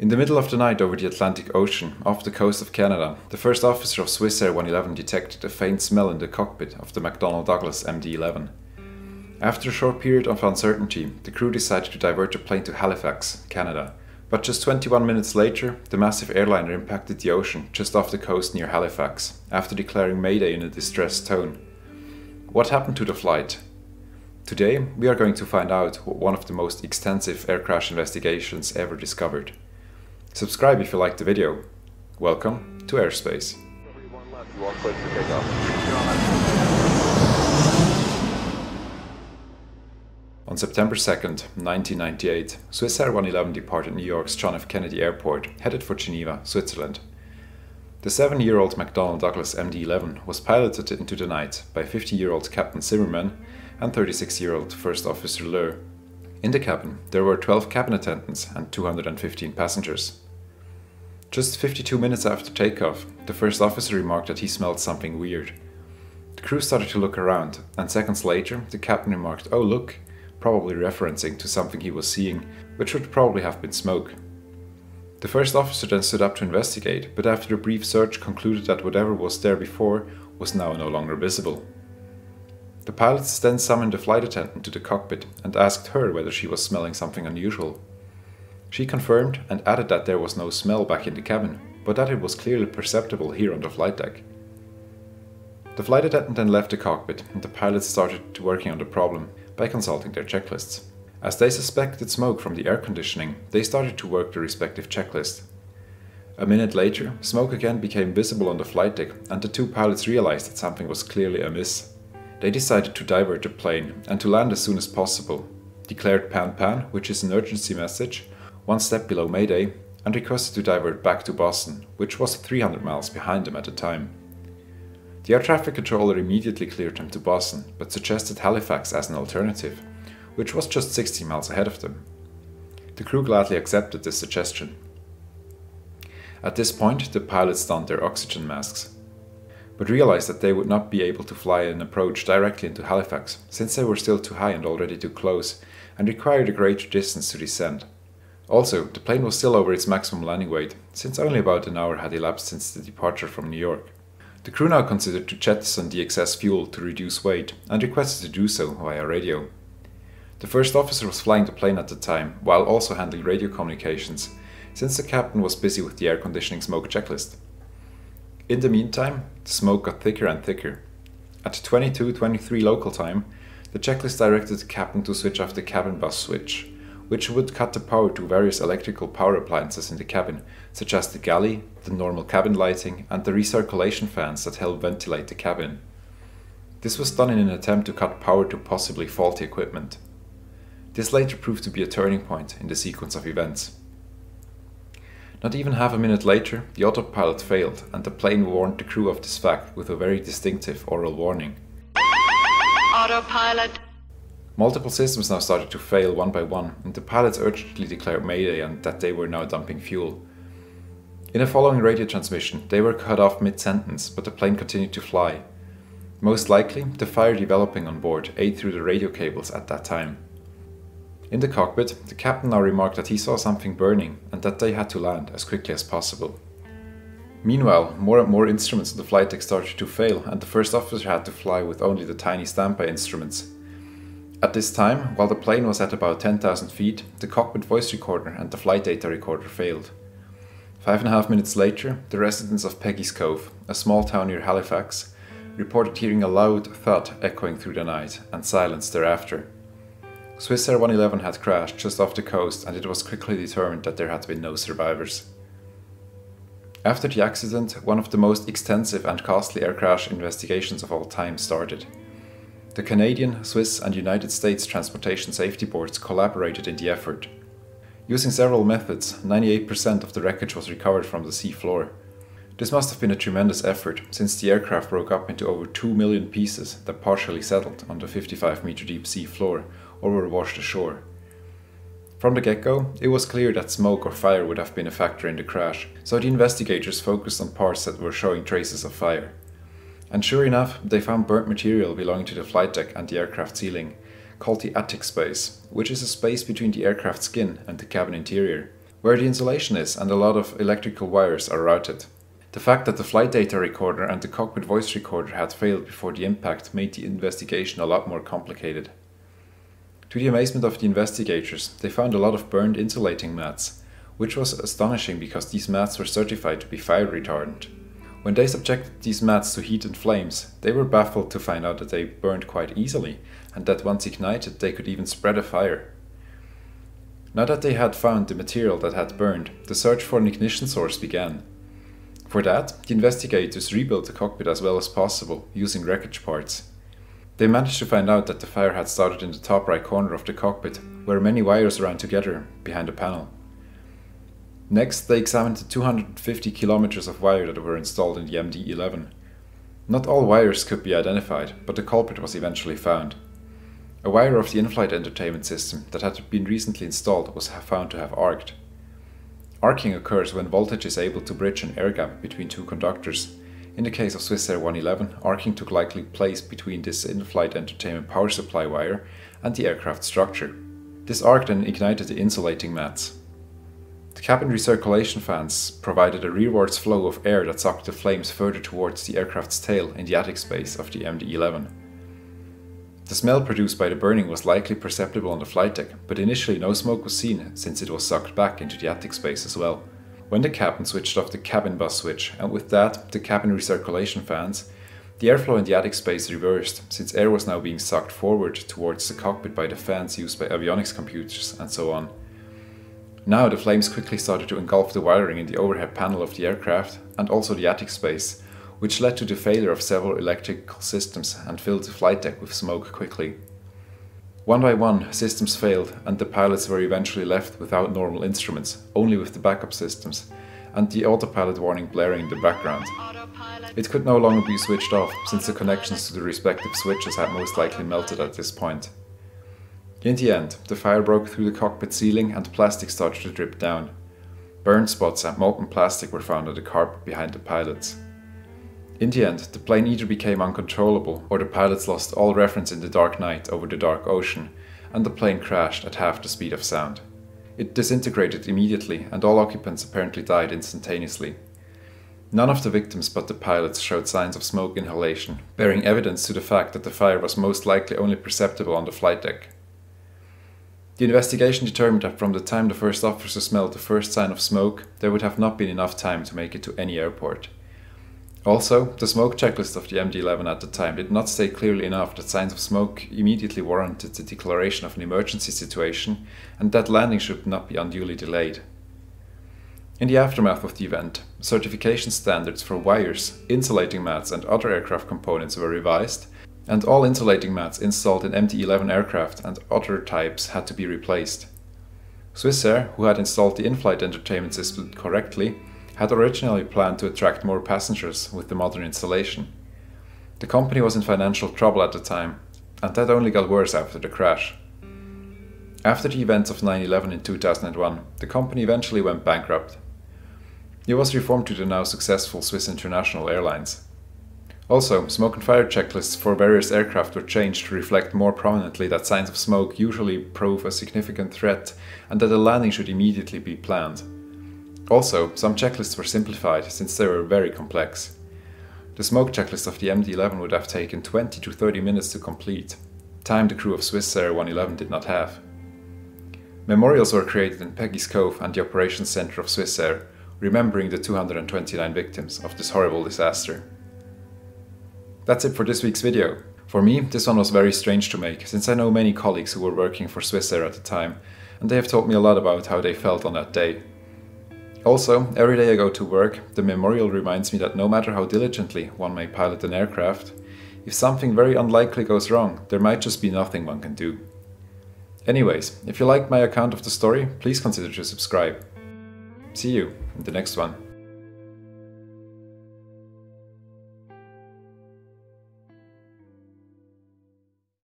In the middle of the night over the Atlantic Ocean, off the coast of Canada, the first officer of Swissair 111 detected a faint smell in the cockpit of the McDonnell Douglas MD 11. After a short period of uncertainty, the crew decided to divert the plane to Halifax, Canada. But just 21 minutes later, the massive airliner impacted the ocean just off the coast near Halifax, after declaring Mayday in a distressed tone. What happened to the flight? Today, we are going to find out one of the most extensive air crash investigations ever discovered. Subscribe if you liked the video. Welcome to Airspace. On September 2nd, 1998, Swissair 111 departed New York's John F. Kennedy Airport, headed for Geneva, Switzerland. The seven year old McDonnell Douglas MD 11 was piloted into the night by 50 year old Captain Zimmermann and 36 year old First Officer Löw. In the cabin, there were 12 cabin attendants and 215 passengers. Just 52 minutes after takeoff, the first officer remarked that he smelled something weird. The crew started to look around, and seconds later, the captain remarked, Oh, look, probably referencing to something he was seeing, which would probably have been smoke. The first officer then stood up to investigate, but after a brief search concluded that whatever was there before was now no longer visible. The pilots then summoned a flight attendant to the cockpit and asked her whether she was smelling something unusual. She confirmed and added that there was no smell back in the cabin, but that it was clearly perceptible here on the flight deck. The flight attendant then left the cockpit and the pilots started working on the problem, by consulting their checklists. As they suspected smoke from the air conditioning, they started to work the respective checklist. A minute later, smoke again became visible on the flight deck, and the two pilots realized that something was clearly amiss. They decided to divert the plane and to land as soon as possible, declared Pan Pan, which is an urgency message, one step below Mayday, and requested to divert back to Boston, which was 300 miles behind them at the time. The air traffic controller immediately cleared them to Boston, but suggested Halifax as an alternative, which was just 60 miles ahead of them. The crew gladly accepted this suggestion. At this point, the pilots donned their oxygen masks, but realized that they would not be able to fly an approach directly into Halifax, since they were still too high and already too close, and required a greater distance to descend. Also, the plane was still over its maximum landing weight, since only about an hour had elapsed since the departure from New York. The crew now considered to jettison the excess fuel to reduce weight and requested to do so via radio. The first officer was flying the plane at the time, while also handling radio communications, since the captain was busy with the air conditioning smoke checklist. In the meantime, the smoke got thicker and thicker. At 22.23 local time, the checklist directed the captain to switch off the cabin bus switch, which would cut the power to various electrical power appliances in the cabin, such as the galley, the normal cabin lighting, and the recirculation fans that help ventilate the cabin. This was done in an attempt to cut power to possibly faulty equipment. This later proved to be a turning point in the sequence of events. Not even half a minute later, the autopilot failed, and the plane warned the crew of this fact with a very distinctive aural warning. Autopilot Multiple systems now started to fail one by one, and the pilots urgently declared Mayday and that they were now dumping fuel. In a following radio transmission, they were cut off mid sentence, but the plane continued to fly. Most likely, the fire developing on board ate through the radio cables at that time. In the cockpit, the captain now remarked that he saw something burning and that they had to land as quickly as possible. Meanwhile, more and more instruments on the flight deck started to fail, and the first officer had to fly with only the tiny standby instruments, at this time, while the plane was at about 10,000 feet, the cockpit voice recorder and the flight data recorder failed. Five and a half minutes later, the residents of Peggy's Cove, a small town near Halifax, reported hearing a loud thud echoing through the night and silence thereafter. Swissair 111 had crashed just off the coast and it was quickly determined that there had been no survivors. After the accident, one of the most extensive and costly air crash investigations of all time started. The Canadian, Swiss, and United States Transportation Safety Boards collaborated in the effort. Using several methods, 98% of the wreckage was recovered from the sea floor. This must have been a tremendous effort, since the aircraft broke up into over 2 million pieces that partially settled on the 55 meter deep sea floor or were washed ashore. From the get go, it was clear that smoke or fire would have been a factor in the crash, so the investigators focused on parts that were showing traces of fire. And sure enough, they found burnt material belonging to the flight deck and the aircraft ceiling, called the attic space, which is a space between the aircraft skin and the cabin interior, where the insulation is and a lot of electrical wires are routed. The fact that the flight data recorder and the cockpit voice recorder had failed before the impact made the investigation a lot more complicated. To the amazement of the investigators, they found a lot of burned insulating mats, which was astonishing because these mats were certified to be fire retardant. When they subjected these mats to heat and flames, they were baffled to find out that they burned quite easily and that once ignited they could even spread a fire. Now that they had found the material that had burned, the search for an ignition source began. For that, the investigators rebuilt the cockpit as well as possible, using wreckage parts. They managed to find out that the fire had started in the top right corner of the cockpit, where many wires ran together behind a panel. Next, they examined the 250 kilometers of wire that were installed in the MD-11. Not all wires could be identified, but the culprit was eventually found. A wire of the in-flight entertainment system that had been recently installed was found to have arced. Arcing occurs when voltage is able to bridge an air gap between two conductors. In the case of Swissair 111, arcing took likely place between this in-flight entertainment power supply wire and the aircraft structure. This arc then ignited the insulating mats. The cabin recirculation fans provided a rearwards flow of air that sucked the flames further towards the aircraft's tail in the attic space of the MD-11. The smell produced by the burning was likely perceptible on the flight deck, but initially no smoke was seen since it was sucked back into the attic space as well. When the captain switched off the cabin bus switch, and with that the cabin recirculation fans, the airflow in the attic space reversed, since air was now being sucked forward towards the cockpit by the fans used by avionics computers and so on. Now the flames quickly started to engulf the wiring in the overhead panel of the aircraft and also the attic space, which led to the failure of several electrical systems and filled the flight deck with smoke quickly. One by one, systems failed and the pilots were eventually left without normal instruments, only with the backup systems, and the autopilot warning blaring in the background. It could no longer be switched off, since the connections to the respective switches had most likely melted at this point. In the end, the fire broke through the cockpit ceiling and plastic started to drip down. Burn spots and molten plastic were found on the carpet behind the pilots. In the end, the plane either became uncontrollable or the pilots lost all reference in the dark night over the dark ocean, and the plane crashed at half the speed of sound. It disintegrated immediately, and all occupants apparently died instantaneously. None of the victims but the pilots showed signs of smoke inhalation, bearing evidence to the fact that the fire was most likely only perceptible on the flight deck. The investigation determined that from the time the first officer smelled the first sign of smoke, there would have not been enough time to make it to any airport. Also, the smoke checklist of the MD-11 at the time did not state clearly enough that signs of smoke immediately warranted the declaration of an emergency situation and that landing should not be unduly delayed. In the aftermath of the event, certification standards for wires, insulating mats and other aircraft components were revised and all insulating mats installed in MD-11 aircraft and other types had to be replaced. Swissair, who had installed the in-flight entertainment system correctly, had originally planned to attract more passengers with the modern installation. The company was in financial trouble at the time, and that only got worse after the crash. After the events of 9-11 in 2001, the company eventually went bankrupt. It was reformed to the now successful Swiss International Airlines. Also, smoke and fire checklists for various aircraft were changed to reflect more prominently that signs of smoke usually prove a significant threat and that a landing should immediately be planned. Also, some checklists were simplified since they were very complex. The smoke checklist of the MD-11 would have taken 20 to 30 minutes to complete, time the crew of Swissair 111 did not have. Memorials were created in Peggy's Cove and the operations center of Swissair, remembering the 229 victims of this horrible disaster. That's it for this week's video. For me, this one was very strange to make, since I know many colleagues who were working for Swissair at the time, and they have told me a lot about how they felt on that day. Also, every day I go to work, the memorial reminds me that no matter how diligently one may pilot an aircraft, if something very unlikely goes wrong, there might just be nothing one can do. Anyways, if you liked my account of the story, please consider to subscribe. See you in the next one.